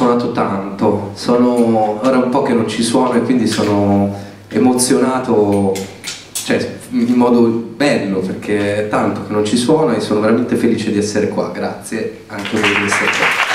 suonato tanto, sono ora un po' che non ci suono e quindi sono emozionato, cioè in modo bello perché è tanto che non ci suono e sono veramente felice di essere qua, grazie anche di essere qua.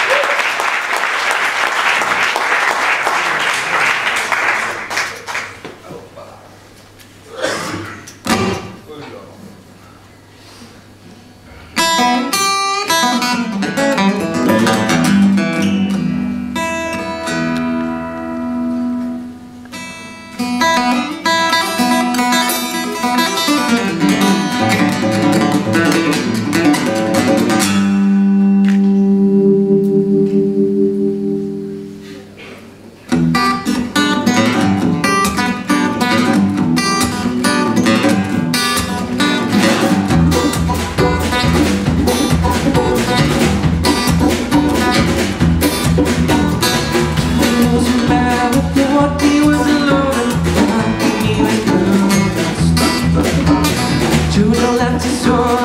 left to torn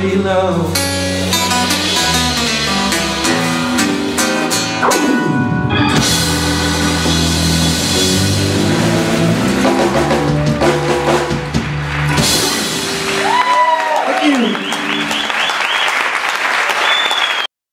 below.